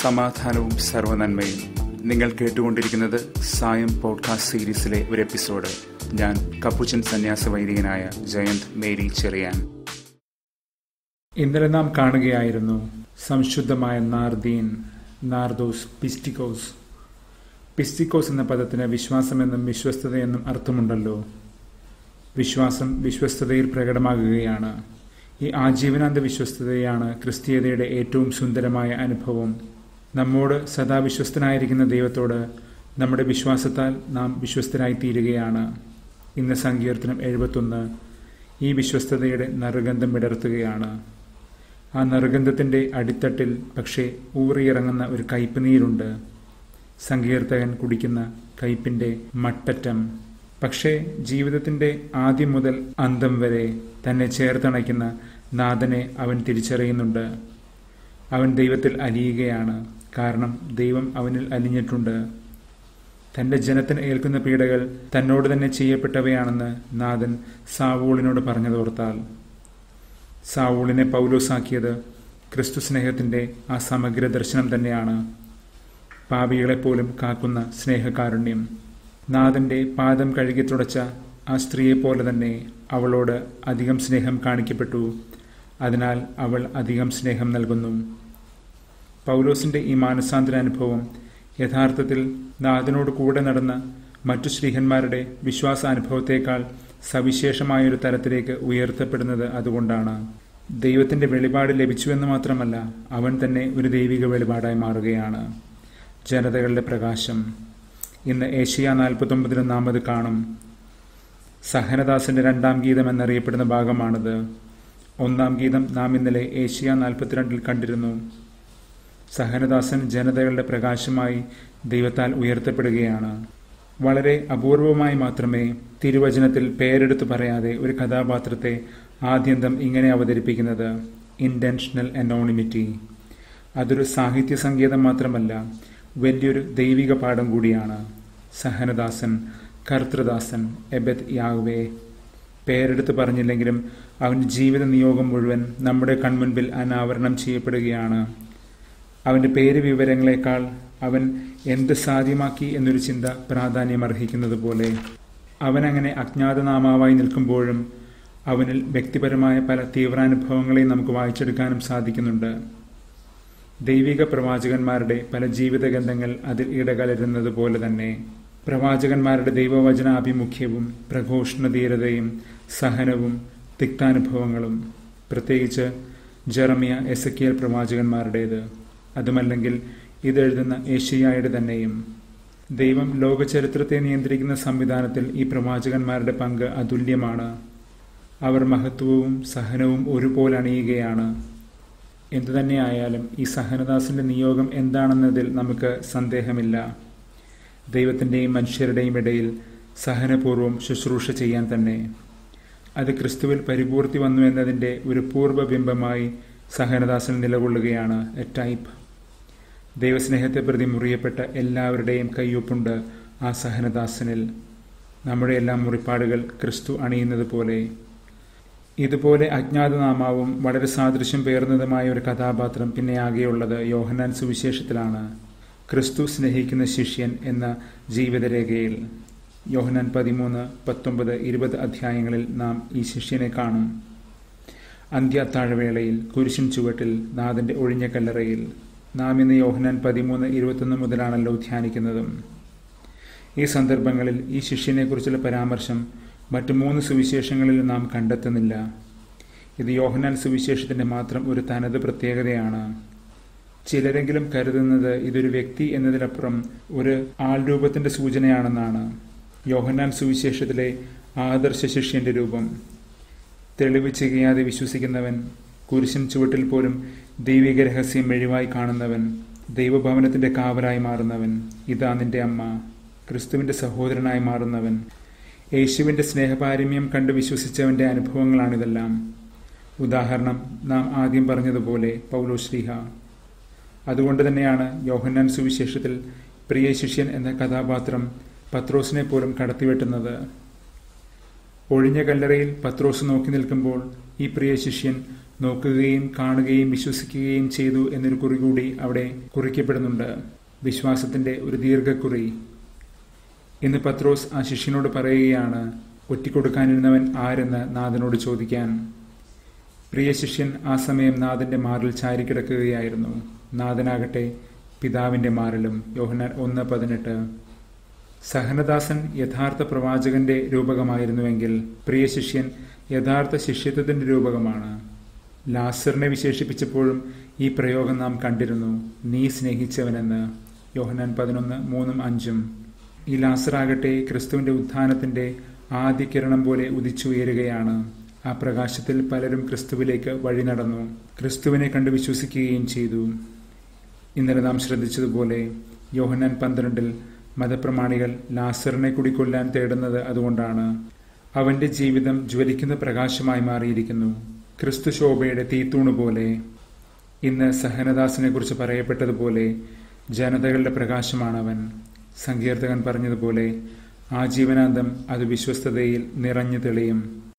സമാധാനവും സർവനന്മയും നിങ്ങൾ കേട്ടുകൊണ്ടിരിക്കുന്നത് സായം പോഡ്കാസ്റ്റ് സീരീസിലെ ഒരു എപ്പിസോഡ്. ഞാൻ കപ്പുച്ചൻ സന്യാസ വൈദികനായ ജയന്ത് മേരി ചെറിയാൻ. ഇന്നലെ നാം കാണുകയായിരുന്നു സംശുദ്ധമായ നാർദീൻ നാർദോസ് പിസ്റ്റിക്കോസ്. പിസ്റ്റിക്കോസ് എന്ന പദത്തിന് വിശ്വാസമെന്നും വിശ്വസ്തതയെന്നും അർത്ഥമുണ്ടല്ലോ. വിശ്വാസം വിശ്വസ്തതയിൽ പ്രകടമാകുകയാണ്. ഈ ആജീവനാന്ത വിശ്വസ്തതയാണ് ക്രിസ്തീയതയുടെ ഏറ്റവും സുന്ദരമായ അനുഭവം. നമ്മോട് സദാ വിശ്വസ്തനായിരിക്കുന്ന ദൈവത്തോട് നമ്മുടെ വിശ്വാസത്താൽ നാം വിശ്വസ്തരായി തീരുകയാണ് ഇന്ന് സങ്കീർത്തനം എഴുപത്തൊന്ന്. ഈ വിശ്വസ്തതയുടെ നറുഗന്ധം വിടർത്തുകയാണ്. ആ നറുഗന്ധത്തിന്റെ അടിത്തട്ടിൽ പക്ഷേ ഊറിയിറങ്ങുന്ന ഒരു കയ്പ് നീരുണ്ട് സങ്കീർത്തകൻ കുടിക്കുന്ന കയ്പിന്റെ മട്ടറ്റം. പക്ഷേ ജീവിതത്തിന്റെ ആദ്യം മുതൽ അന്തം വരെ തന്നെ ചേർത്തണയ്ക്കുന്ന നാഥനെ അവൻ തിരിച്ചറിയുന്നുണ്ട്. അവൻ ദൈവത്തിൽ അലിയുകയാണ്. കാരണം ദൈവം അവനിൽ അലിഞ്ഞിട്ടുണ്ട്. തന്റെ ജനത്തിന് ഏൽക്കുന്ന പീഡകൾ തന്നോട് തന്നെ ചെയ്യപ്പെട്ടവയാണെന്ന് നാഥൻ സാവൂളിനോട് പറഞ്ഞതോർത്താൽ. സാവൂളിനെ പൗലോസാക്കിയത് ക്രിസ്തു സ്നേഹത്തിന്റെ ആ സമഗ്ര ദർശനം തന്നെയാണ്. പാപികളെപ്പോലും കാക്കുന്ന സ്നേഹകാരുണ്യം. നാഥന്റെ പാദം കഴുകി തുടച്ച ആ സ്ത്രീയെപ്പോലെ തന്നെ അവളോട് അധികം സ്നേഹം കാണിക്കപ്പെട്ടു. അതിനാൽ അവൾ അധികം സ്നേഹം നൽകുന്നു. പൗലോസിന്റെ ഈ മാനസാന്തര അനുഭവം യഥാർത്ഥത്തിൽ നാഥനോട് കൂടെ നടന്ന മറ്റു ശ്രീഹന്മാരുടെ വിശ്വാസാനുഭവത്തേക്കാൾ സവിശേഷമായൊരു തരത്തിലേക്ക് ഉയർത്തപ്പെടുന്നത് അതുകൊണ്ടാണ്. ദൈവത്തിന്റെ വെളിപാട് ലഭിച്ചുവെന്ന് മാത്രമല്ല അവൻ തന്നെ ഒരു ദൈവിക വെളിപാടായി മാറുകയാണ്. ജനതകളുടെ പ്രകാശം. ഇന്ന് ഏഷ്യ നാൽപ്പത്തൊമ്പതിന് നാം അത് കാണും. സഹനദാസിന്റെ രണ്ടാം ഗീതം എന്നറിയപ്പെടുന്ന ഭാഗമാണിത്. ഒന്നാം ഗീതം നാം ഇന്നലെ ഏഷ്യ നാൽപ്പത്തിരണ്ടിൽ കണ്ടിരുന്നു. സഹനദാസൻ ജനതകളുടെ പ്രകാശമായി ദൈവത്താൽ ഉയർത്തപ്പെടുകയാണ്. വളരെ അപൂർവമായി മാത്രമേ തിരുവചനത്തിൽ പേരെടുത്തു പറയാതെ ഒരു കഥാപാത്രത്തെ ആദ്യന്തം ഇങ്ങനെ അവതരിപ്പിക്കുന്നത് ഇന്റൻഷണൽ അനോണിമിറ്റി അതൊരു സാഹിത്യ സംഗീതം മാത്രമല്ല വലിയൊരു ദൈവിക പാഠം കൂടിയാണ്. സഹനദാസൻ കർത്തൃദാസൻ എബത് യാവേ പേരെടുത്ത് പറഞ്ഞില്ലെങ്കിലും അവന്റെ ജീവിത നിയോഗം മുഴുവൻ നമ്മുടെ കൺമുൻപിൽ അനാവരണം ചെയ്യപ്പെടുകയാണ്. അവന്റെ പേര് വിവരങ്ങളെക്കാൾ അവൻ എന്ത് സാധ്യമാക്കി എന്നൊരു ചിന്ത പ്രാധാന്യം അർഹിക്കുന്നത് പോലെ അവൻ അങ്ങനെ അജ്ഞാതനാമാവായി നിൽക്കുമ്പോഴും അവനിൽ വ്യക്തിപരമായ പല തീവ്രാനുഭവങ്ങളെയും നമുക്ക് വായിച്ചെടുക്കാനും സാധിക്കുന്നുണ്ട്. ദൈവിക പ്രവാചകന്മാരുടെ പല ജീവിതഗന്ധങ്ങൾ അതിൽ ഇടകലരുന്നത് പോലെ തന്നെ പ്രവാചകന്മാരുടെ ദൈവവചനാഭിമുഖ്യവും പ്രഘോഷണധീരതയും സഹനവും തിക്താനുഭവങ്ങളും പ്രത്യേകിച്ച് ജെറമിയ എസക്കിയൽ പ്രവാചകന്മാരുടേത്. അതുമല്ലെങ്കിൽ ഇതെഴുതുന്ന ഏഷ്യയുടെ തന്നെയും. ദൈവം ലോകചരിത്രത്തെ നിയന്ത്രിക്കുന്ന സംവിധാനത്തിൽ ഈ പ്രവാചകന്മാരുടെ പങ്ക് അതുല്യമാണ്. അവർ മഹത്വവും സഹനവും ഒരുപോലെ അണിയുകയാണ്. എന്തുതന്നെയായാലും ഈ സഹനദാസിന്റെ നിയോഗം എന്താണെന്നതിൽ നമുക്ക് സന്ദേഹമില്ല. ദൈവത്തിന്റെയും മനുഷ്യരുടെയും ഇടയിൽ സഹനപൂർവം ശുശ്രൂഷ ചെയ്യാൻ തന്നെ. അത് ക്രിസ്തുവിൽ പരിപൂർത്തി വന്നു എന്നതിന്റെ ഒരു പൂർവബിംബമായി സഹനദാസൻ നിലകൊള്ളുകയാണ് എ ടൈപ്പ്. ദൈവസ്നേഹത്തെ പ്രതി മുറിയപ്പെട്ട എല്ലാവരുടെയും കയ്യൊപ്പുണ്ട് ആ സഹനദാസനിൽ. നമ്മുടെ എല്ലാ മുറിപ്പാടുകൾ ക്രിസ്തു അണിയുന്നത് പോലെ ഇതുപോലെ അജ്ഞാതനാമാവും വളരെ സാദൃശ്യം പേർന്നതുമായ ഒരു കഥാപാത്രം പിന്നെ ആകെയുള്ളത് യോഹനാൻ സുവിശേഷത്തിലാണ്. ക്രിസ്തു സ്നേഹിക്കുന്ന ശിഷ്യൻ എന്ന ജീവിതരേഖയിൽ. യോഹനാൻ പതിമൂന്ന് പത്തൊമ്പത് ഇരുപത് അധ്യായങ്ങളിൽ നാം ഈ ശിഷ്യനെ കാണും. അന്ത്യത്താഴവേളയിൽ കുരിശിൻ ചുവട്ടിൽ നാഥന്റെ ഒഴിഞ്ഞ കല്ലറയിൽ. നാം ഇന്ന് യോഹന്നാൻ പതിമൂന്ന് ഇരുപത്തൊന്ന് മുതലാണല്ലോ ധ്യാനിക്കുന്നതും. ഈ സന്ദർഭങ്ങളിൽ ഈ ശിഷ്യനെക്കുറിച്ചുള്ള പരാമർശം മറ്റു മൂന്ന് സുവിശേഷങ്ങളിൽ നാം കണ്ടെത്തുന്നില്ല. ഇത് യോഹനാൻ സുവിശേഷത്തിന്റെ മാത്രം ഒരു തനത് പ്രത്യേകതയാണ്. ചിലരെങ്കിലും കരുതുന്നത് ഇതൊരു വ്യക്തി എന്നതിനപ്പുറം ഒരു ആൾരൂപത്തിന്റെ സൂചനയാണെന്നാണ്. യോഹനാൻ സുവിശേഷത്തിലെ ആദർശ ശിഷ്യന്റെ രൂപം. തെളിവ് ചെയ്യാതെ വിശ്വസിക്കുന്നവൻ കുരിശൻ ചുവട്ടിൽ പോലും ദൈവിക രഹസ്യം മെഴിവായി കാണുന്നവൻ ദൈവഭവനത്തിന്റെ കാവലായി മാറുന്നവൻ ഇതാ നിന്റെ അമ്മ ക്രിസ്തുവിന്റെ സഹോദരനായി മാറുന്നവൻ. യേശുവിന്റെ സ്നേഹപാരമ്യം കണ്ട് വിശ്വസിച്ചവന്റെ അനുഭവങ്ങളാണിതെല്ലാം. ഉദാഹരണം നാം ആദ്യം പറഞ്ഞതുപോലെ പൗലോ ശ്രീഹ അതുകൊണ്ട് തന്നെയാണ് യോഹന്നാൻ സുവിശേഷത്തിൽ പ്രിയ ശിഷ്യൻ എന്ന കഥാപാത്രം പത്രോസിനെ പോലും കടത്തിവെട്ടുന്നത്. ഒഴിഞ്ഞ കല്ലറയിൽ പത്രോസ് നോക്കി നിൽക്കുമ്പോൾ ഈ പ്രിയ ശിഷ്യൻ നോക്കുകയും കാണുകയും വിശ്വസിക്കുകയും ചെയ്തു എന്നൊരു കുറി കൂടി അവിടെ കുറിക്കപ്പെടുന്നുണ്ട്. വിശ്വാസത്തിന്റെ ഒരു ദീർഘക്കുറി. ഇന്ന് പത്രോസ് ആ ശിഷ്യനോട് പറയുകയാണ് ഒറ്റിക്കൊടുക്കാനിരുന്നവൻ ആരെന്ന് നാഥനോട് ചോദിക്കാൻ. പ്രിയ ശിഷ്യൻ ആ സമയം നാഥന്റെ മാറിൽ ചാരിക്കിടക്കുകയായിരുന്നു നാഥനാകട്ടെ പിതാവിന്റെ മാറിലും യോഹനാൻ ഒന്ന് പതിനെട്ട് സഹനദാസൻ യഥാർത്ഥ പ്രവാചകന്റെ രൂപകമായിരുന്നുവെങ്കിൽ പ്രിയ ശിഷ്യൻ യഥാർത്ഥ ശിഷ്യത്വത്തിന്റെ രൂപകമാണ്. ലാസറിനെ വിശേഷിപ്പിച്ചപ്പോഴും ഈ പ്രയോഗം നാം കണ്ടിരുന്നു. നീ സ്നേഹിച്ചവനെന്ന്. യോഹനാൻ പതിനൊന്ന് മൂന്നും അഞ്ചും. ഈ ലാസറാകട്ടെ ക്രിസ്തുവിന്റെ ഉത്ഥാനത്തിന്റെ ആദ്യ കിരണം പോലെ ഉദിച്ചുയരുകയാണ്. ആ പ്രകാശത്തിൽ പലരും ക്രിസ്തുവിലേക്ക് വഴി നടന്നു. ക്രിസ്തുവിനെ കണ്ട് വിശ്വസിക്കുകയും ചെയ്തു. ഇന്നലെ നാം ശ്രദ്ധിച്ചതുപോലെ യോഹനാൻ പന്ത്രണ്ടിൽ മതപ്രമാണികൾ ലാസറിനെ കൂടി കൊല്ലാൻ തേടുന്നത് അതുകൊണ്ടാണ് അവന്റെ ജീവിതം ജ്വലിക്കുന്ന പ്രകാശമായി മാറിയിരിക്കുന്നു. ക്രിസ്തു ശോഭയുടെ തീത്തൂണ് പോലെ ഇന്ന് സഹനദാസിനെ കുറിച്ച് പറയപ്പെട്ടതുപോലെ ജനതകളുടെ പ്രകാശമാണ് അവൻ സങ്കീർത്തകൻ പറഞ്ഞതുപോലെ ആജീവനാന്തം അത് വിശ്വസ്തതയിൽ നിറഞ്ഞു തെളിയും.